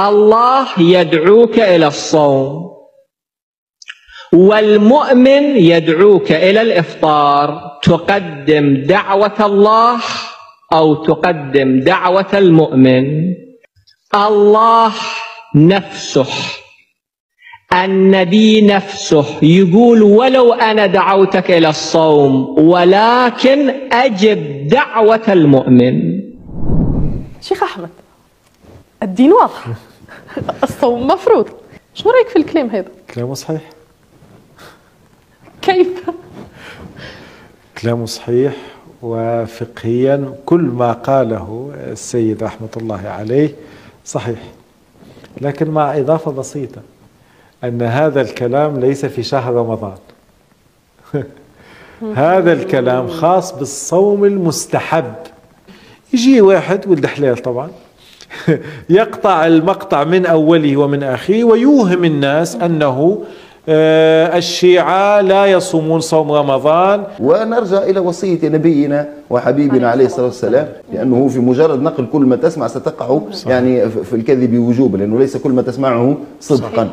الله يدعوك إلى الصوم. والمؤمن يدعوك إلى الإفطار. تقدم دعوة الله أو تقدم دعوة المؤمن. الله نفسه. النبي نفسه يقول ولو أنا دعوتك إلى الصوم ولكن أجب دعوة المؤمن. شيخ أحمد الدين واضح. الصوم مفروض. شو رأيك في الكلام هذا؟ كلامه صحيح. كيف؟ كلامه صحيح وفقهيا. كل ما قاله السيد رحمة الله عليه صحيح. لكن مع إضافة بسيطة أن هذا الكلام ليس في شهر رمضان. هذا الكلام خاص بالصوم المستحب. يجي واحد ولد حلال طبعا. يقطع المقطع من أوله ومن آخره ويوهم الناس أنه آه، الشيعة لا يصومون صوم رمضان. ونرجع إلى وصية نبينا وحبيبنا عليه الصلاة والسلام لأنه في مجرد نقل كل ما تسمع ستقع يعني في الكذب وجوبا لأنه ليس كل ما تسمعه صدقا.